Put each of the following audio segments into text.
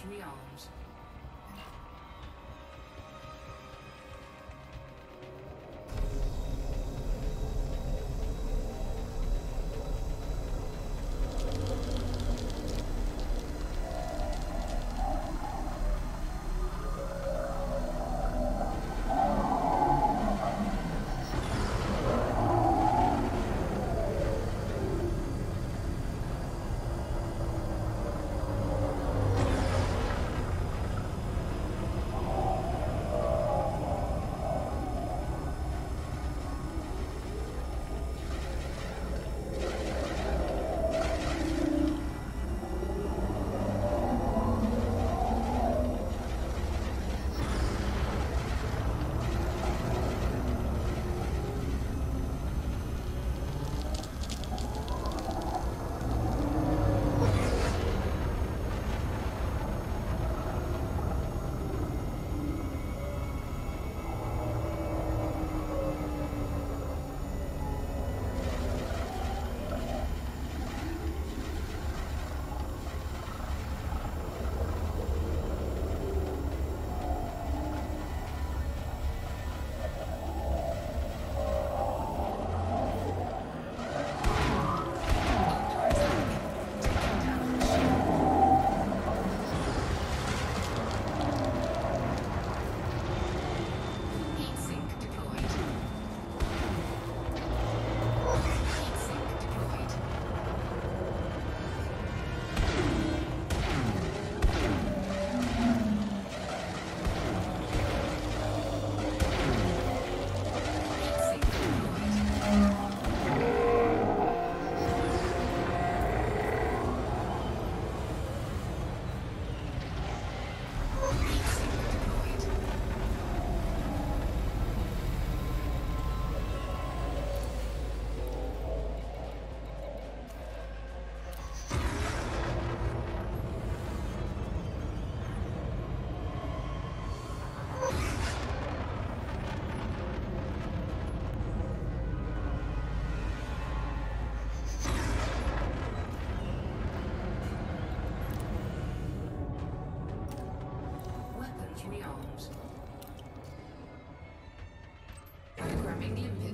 群里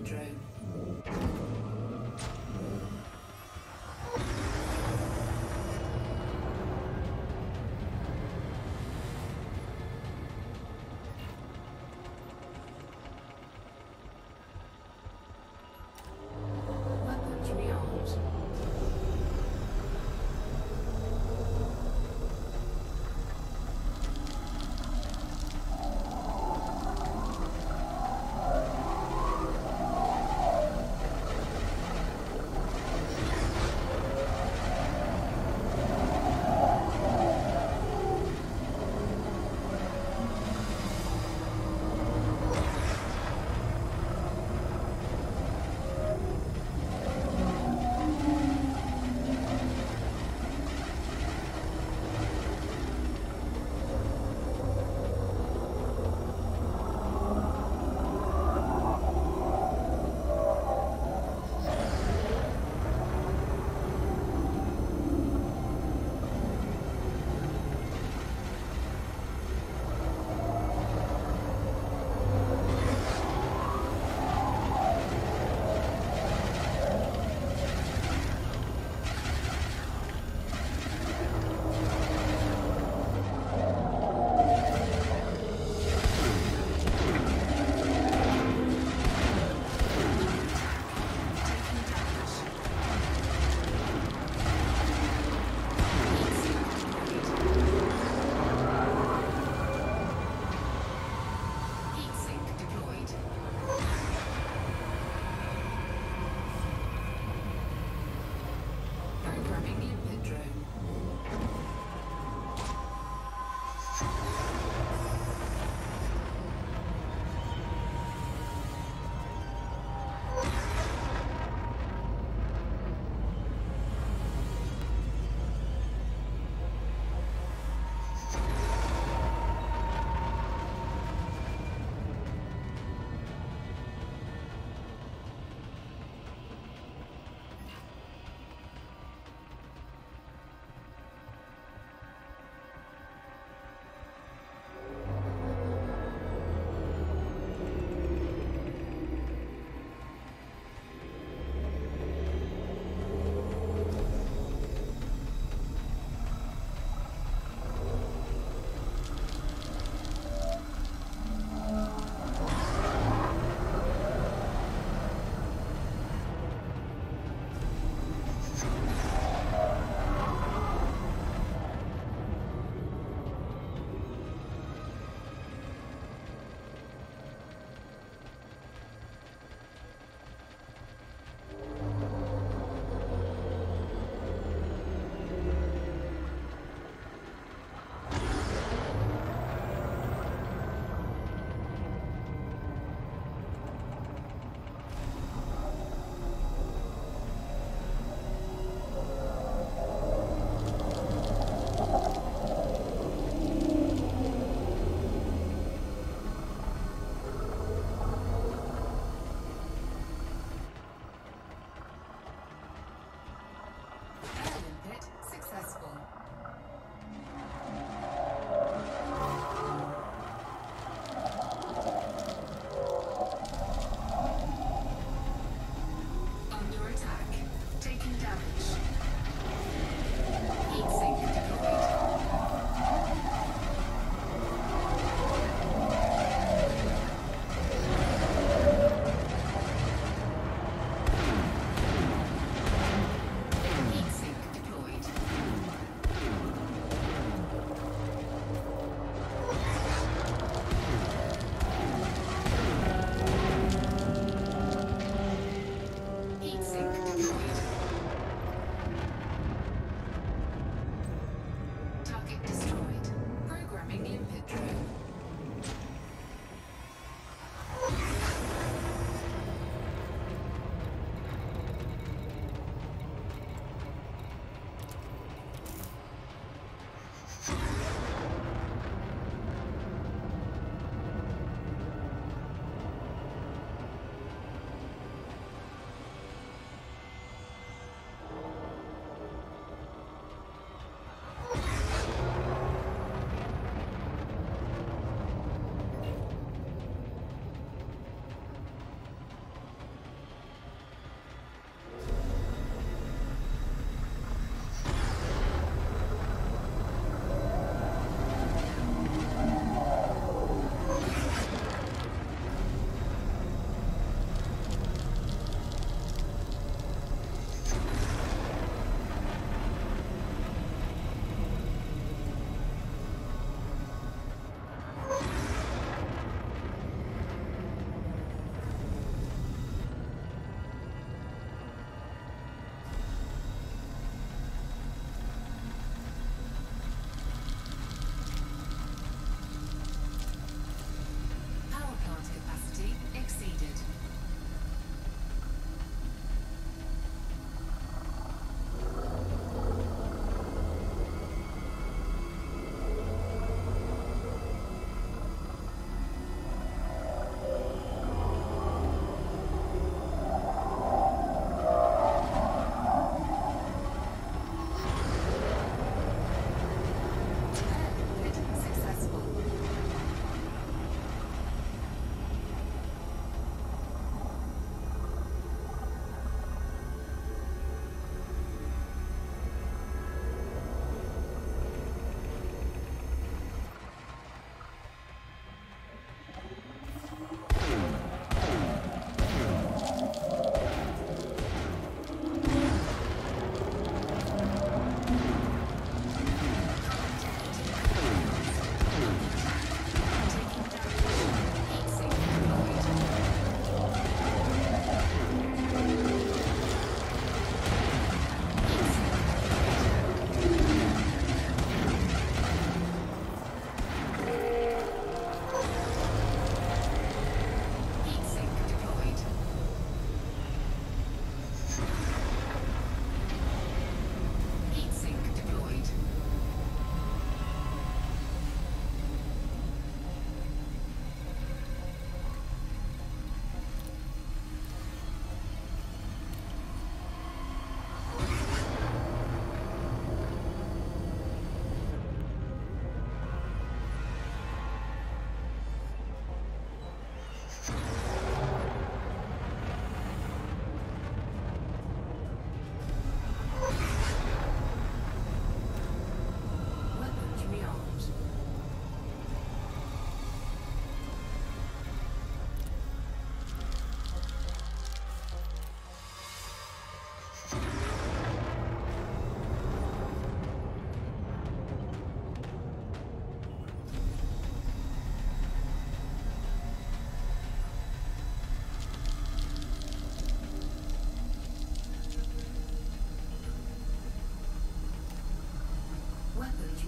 children.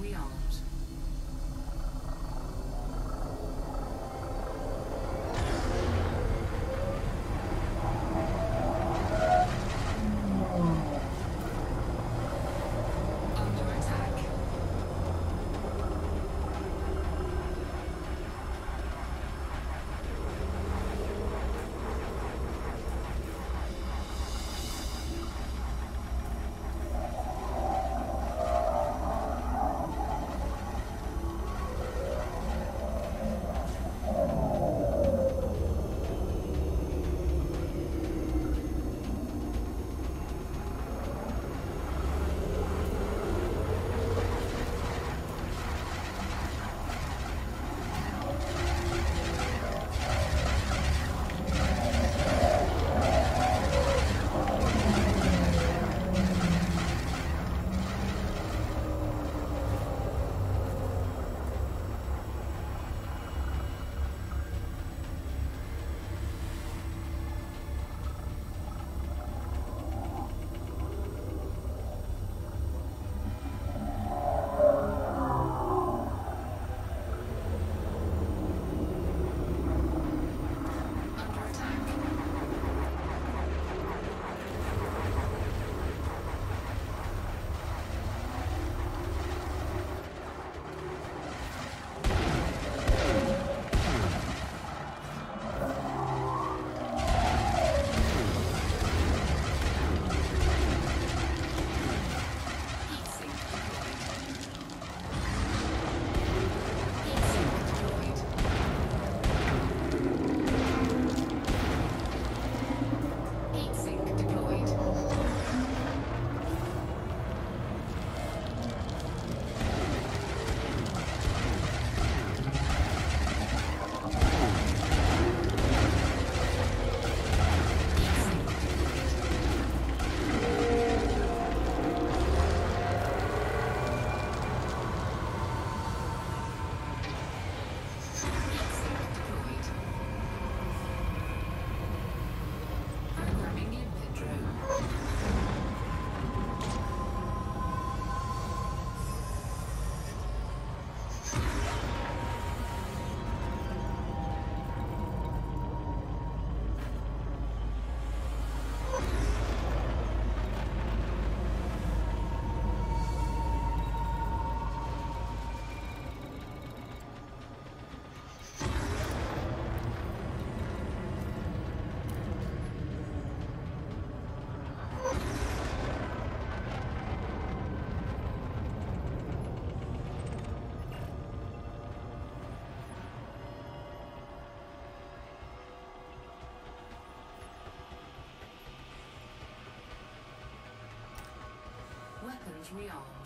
We are it's real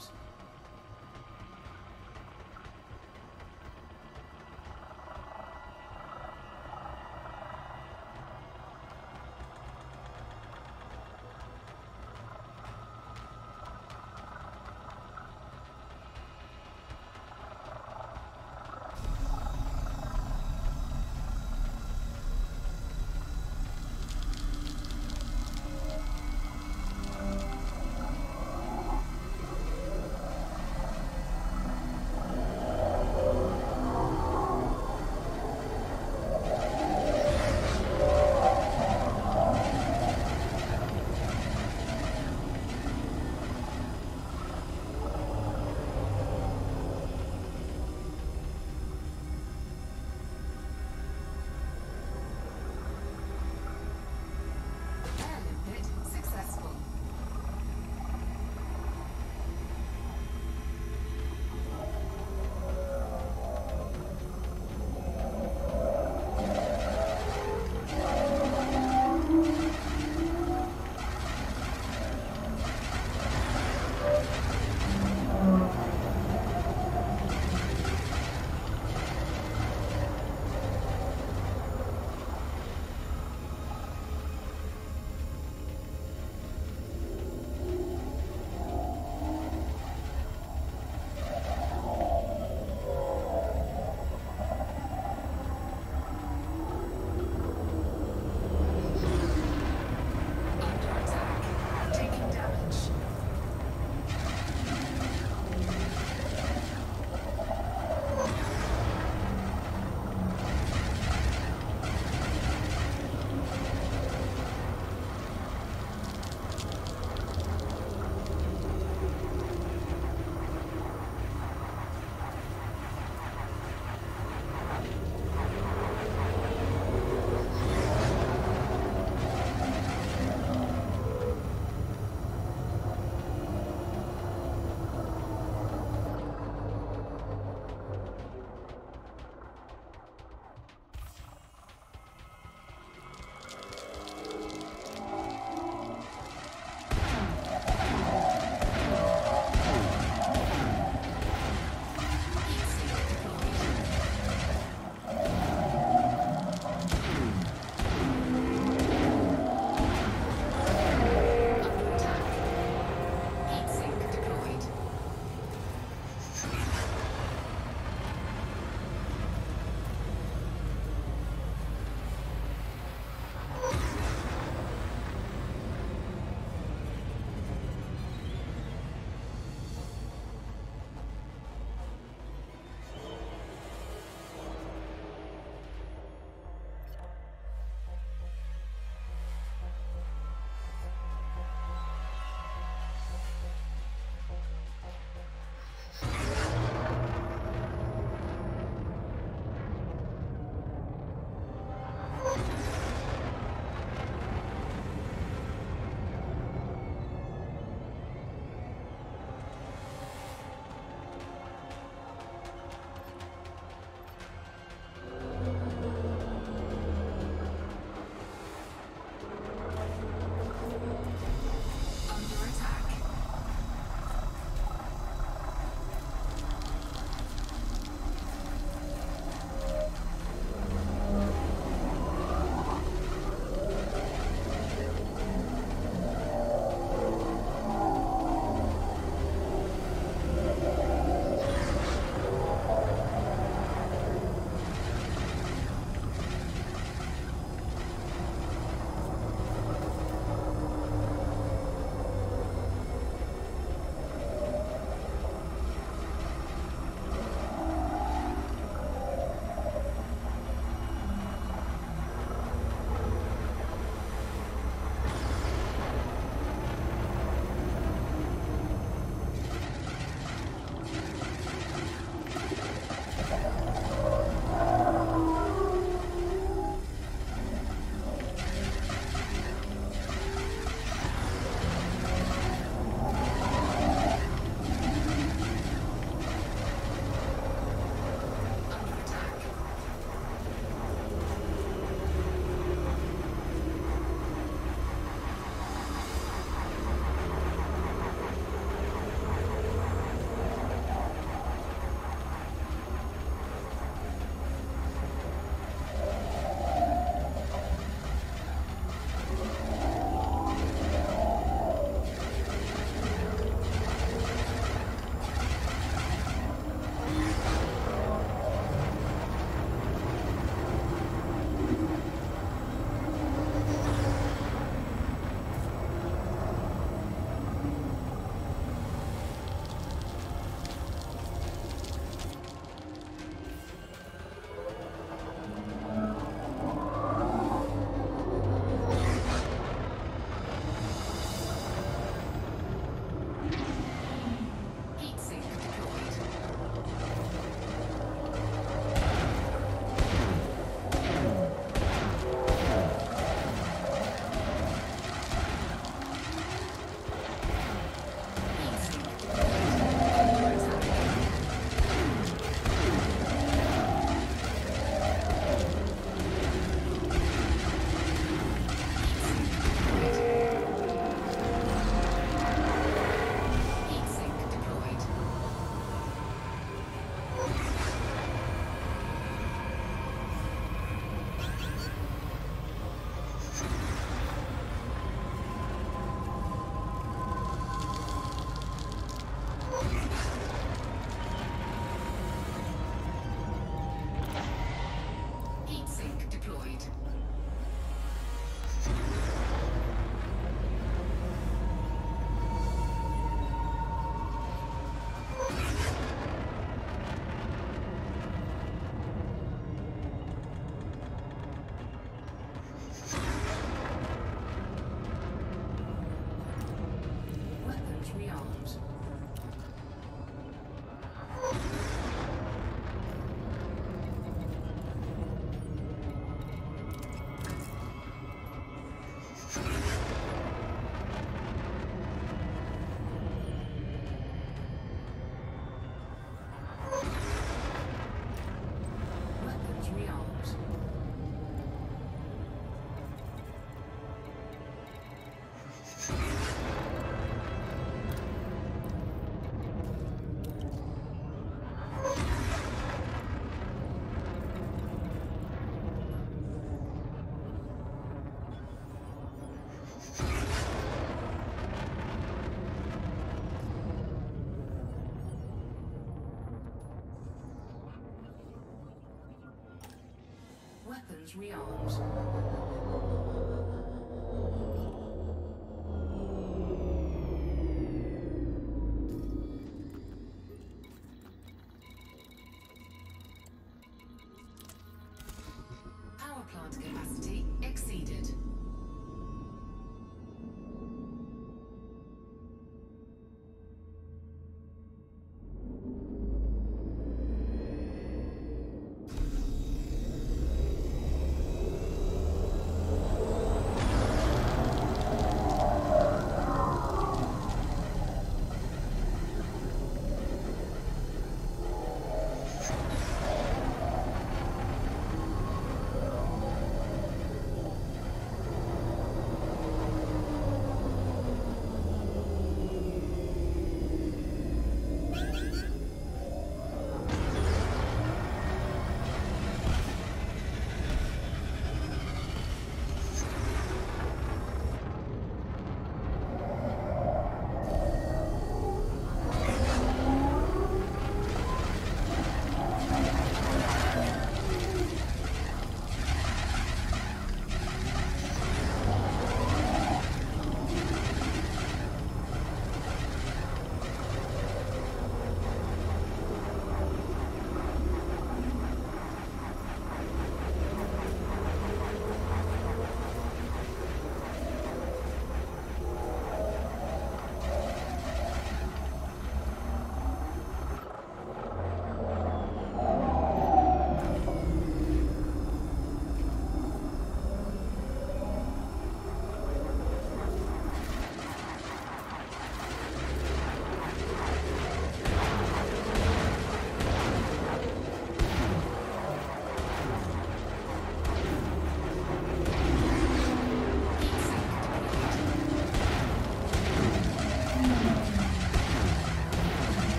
rearmed.